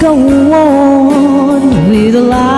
go on with life.